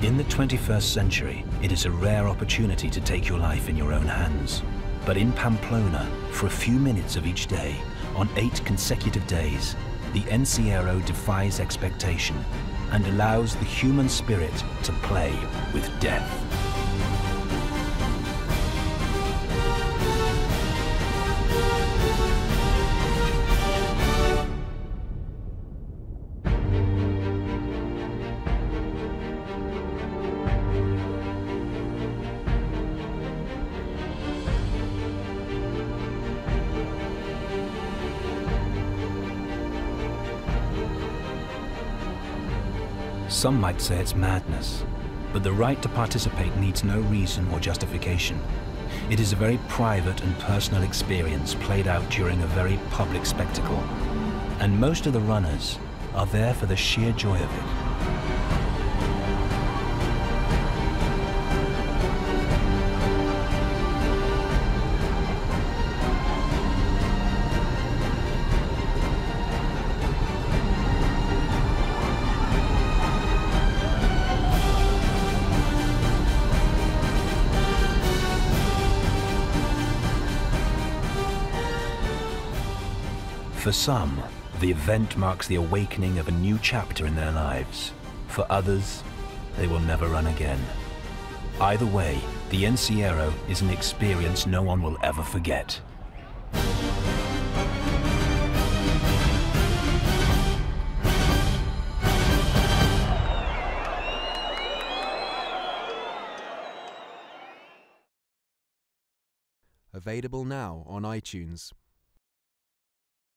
In the 21st century, it is a rare opportunity to take your life in your own hands. But in Pamplona, for a few minutes of each day, on eight consecutive days, the Encierro defies expectation and allows the human spirit to play with death. Some might say it's madness, but the right to participate needs no reason or justification. It is a very private and personal experience played out during a very public spectacle. And most of the runners are there for the sheer joy of it. For some, the event marks the awakening of a new chapter in their lives. For others, they will never run again. Either way, the Encierro is an experience no one will ever forget. Available now on iTunes.